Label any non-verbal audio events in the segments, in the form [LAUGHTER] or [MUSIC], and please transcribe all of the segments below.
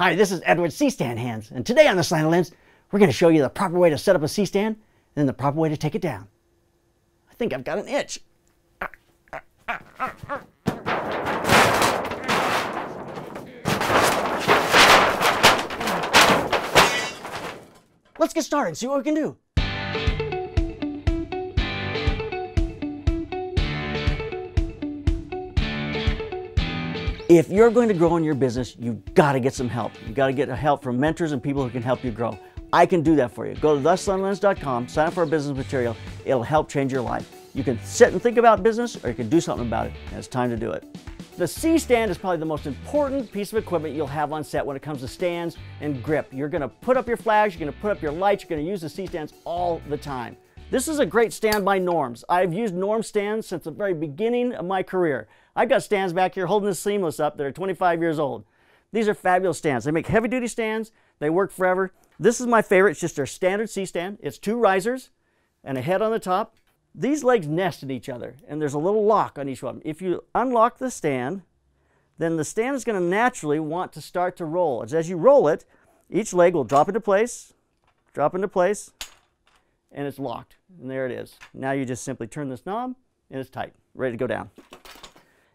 Hi, this is Edward C-Stand Hands, and today on the Slanted Lens, we're going to show you the proper way to set up a C-stand and the proper way to take it down. I think I've got an itch. Let's get started and see what we can do. If you're going to grow in your business, you've got to get some help. You've got to get help from mentors and people who can help you grow. I can do that for you. Go to theslantedlens.com, sign up for our business material. It'll help change your life. You can sit and think about business or you can do something about it. And it's time to do it. The C-stand is probably the most important piece of equipment you'll have on set when it comes to stands and grip. You're going to put up your flags, you're going to put up your lights, you're going to use the C-stands all the time. This is a great stand by Norms. I've used Norm stands since the very beginning of my career. I've got stands back here holding this seamless up that are 25 years old. These are fabulous stands. They make heavy duty stands. They work forever. This is my favorite. It's just their standard C-stand. It's two risers and a head on the top. These legs nest in each other and there's a little lock on each one. If you unlock the stand, then the stand is going to naturally want to start to roll. As you roll it, each leg will drop into place, drop into place, and it's locked. And there it is. Now you just simply turn this knob and it's tight, ready to go down.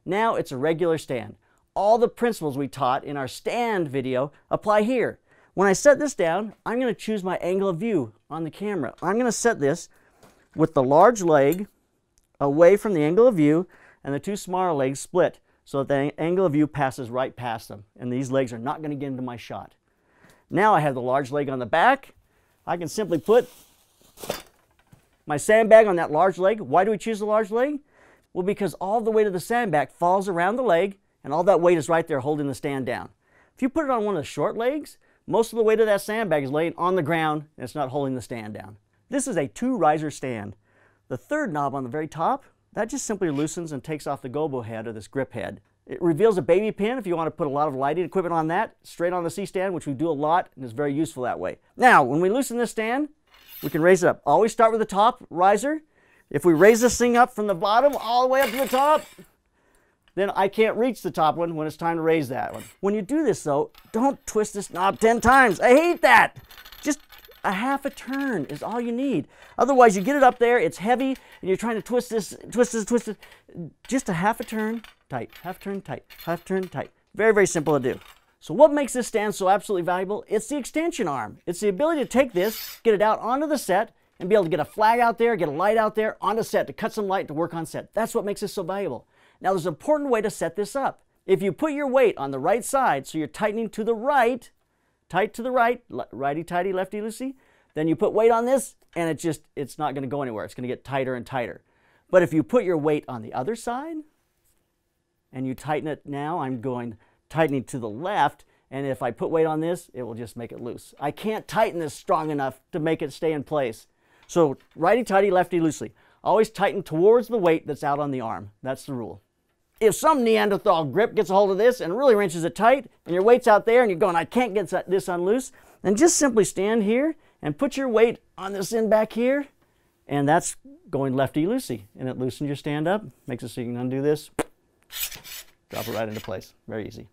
Now it's a regular stand. All the principles we taught in our stand video apply here. When I set this down, I'm going to choose my angle of view on the camera. I'm going to set this with the large leg away from the angle of view and the two smaller legs split so that the angle of view passes right past them and these legs are not going to get into my shot. Now I have the large leg on the back. I can simply put my sandbag on that large leg. Why do we choose the large leg? Well, because all the weight of the sandbag falls around the leg and all that weight is right there holding the stand down. If you put it on one of the short legs, most of the weight of that sandbag is laying on the ground and it's not holding the stand down. This is a two riser stand. The third knob on the very top, that just simply loosens and takes off the gobo head or this grip head. It reveals a baby pin if you want to put a lot of lighting equipment on that, straight on the C-stand, which we do a lot and is very useful that way. Now, when we loosen this stand, we can raise it up. Always start with the top riser. If we raise this thing up from the bottom all the way up to the top, then I can't reach the top one when it's time to raise that one. When you do this though, don't twist this knob 10 times. I hate that. Just a half a turn is all you need. Otherwise you get it up there, it's heavy, and you're trying to twist this, twist this, twist it. Just a half a turn, tight, half turn, tight, half turn, tight. Very, very simple to do. So what makes this stand so absolutely valuable? It's the extension arm. It's the ability to take this, get it out onto the set, and be able to get a flag out there, get a light out there onto set to cut some light to work on set. That's what makes this so valuable. Now there's an important way to set this up. If you put your weight on the right side, so you're tightening to the right, tight to the right, righty tighty, lefty loosey, then you put weight on this and it just, it's not gonna go anywhere. It's gonna get tighter and tighter. But if you put your weight on the other side and you tighten it now, I'm going tightening to the left, and if I put weight on this, it will just make it loose. I can't tighten this strong enough to make it stay in place. So righty-tighty, lefty-loosely. Always tighten towards the weight that's out on the arm. That's the rule. If some Neanderthal grip gets a hold of this and really wrenches it tight, and your weight's out there and you're going, I can't get this unloose, then just simply stand here and put your weight on this end back here, and that's going lefty-loosey. And it loosens your stand up, makes it so you can undo this, drop it right into place. Very easy.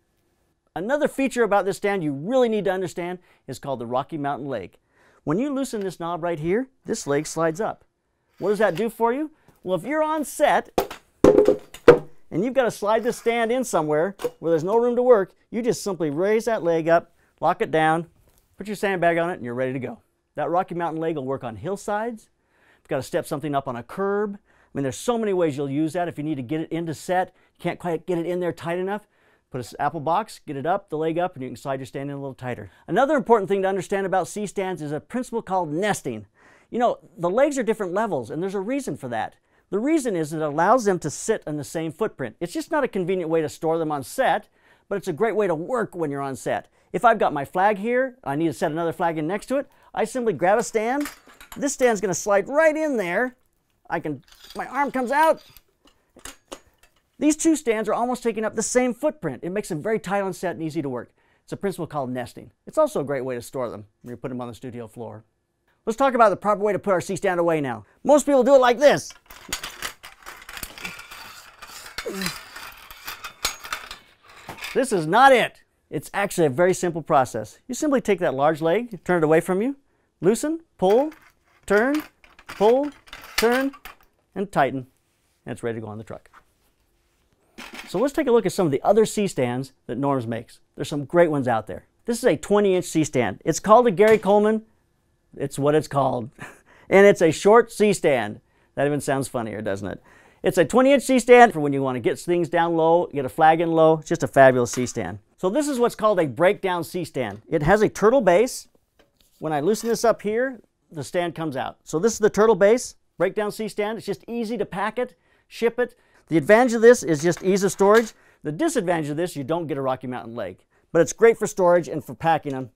Another feature about this stand you really need to understand is called the Rocky Mountain leg. When you loosen this knob right here, this leg slides up. What does that do for you? Well, if you're on set and you've got to slide this stand in somewhere where there's no room to work, you just simply raise that leg up, lock it down, put your sandbag on it, and you're ready to go. That Rocky Mountain leg will work on hillsides. You've got to step something up on a curb, I mean, there's so many ways you'll use that. If you need to get it into set, you can't quite get it in there tight enough, Put an apple box, get it up, the leg up, and you can slide your stand in a little tighter. Another important thing to understand about C-stands is a principle called nesting. You know, the legs are different levels, and there's a reason for that. The reason is it allows them to sit in the same footprint. It's just not a convenient way to store them on set, but it's a great way to work when you're on set. If I've got my flag here, I need to set another flag in next to it, I simply grab a stand. This stand's gonna slide right in there. I can, my arm comes out, these two stands are almost taking up the same footprint. It makes them very tight on set and easy to work. It's a principle called nesting. It's also a great way to store them when you put them on the studio floor. Let's talk about the proper way to put our C-stand away now. Most people do it like this. This is not it. It's actually a very simple process. You simply take that large leg, turn it away from you, loosen, pull, turn, pull, turn, and tighten, and it's ready to go on the truck. So let's take a look at some of the other C-stands that Norms makes. There's some great ones out there. This is a 20-inch C-stand. It's called a Gary Coleman. It's what it's called. [LAUGHS] and it's a short C-stand. That even sounds funnier, doesn't it? It's a 20-inch C-stand for when you want to get things down low, get a flag in low. It's just a fabulous C-stand. So this is what's called a breakdown C-stand. It has a turtle base. When I loosen this up here, the stand comes out. So this is the turtle base, breakdown C-stand. It's just easy to pack it, ship it. The advantage of this is just ease of storage. The disadvantage of this, you don't get a Rocky Mountain leg. But it's great for storage and for packing them.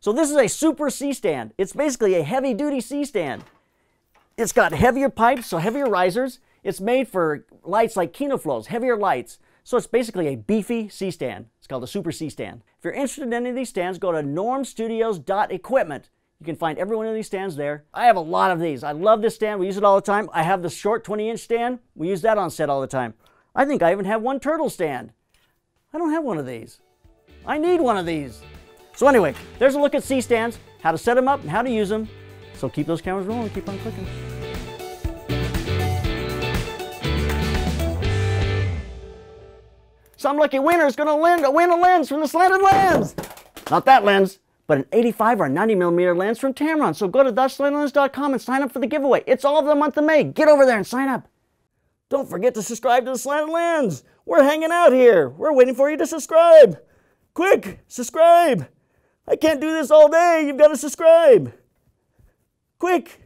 So this is a super C-stand. It's basically a heavy-duty C-stand. It's got heavier pipes, so heavier risers. It's made for lights like Kino Flos, heavier lights. So it's basically a beefy C-stand. It's called a Super C-stand. If you're interested in any of these stands, go to normstudios.equipment. You can find every one of these stands there. I have a lot of these. I love this stand. We use it all the time. I have the short 20-inch stand. We use that on set all the time. I think I even have one turtle stand. I don't have one of these. I need one of these. So anyway, there's a look at C-stands, how to set them up and how to use them. So keep those cameras rolling, keep on clicking. Some lucky winner is going to win a lens from the Slanted Lens. Not that lens, but an 85 or 90 millimeter lens from Tamron. So go to theslantlens.com and sign up for the giveaway. It's all of the month of May. Get over there and sign up. Don't forget to subscribe to the Slanted Lens. We're hanging out here. We're waiting for you to subscribe. Quick, subscribe. I can't do this all day. You've got to subscribe. Quick.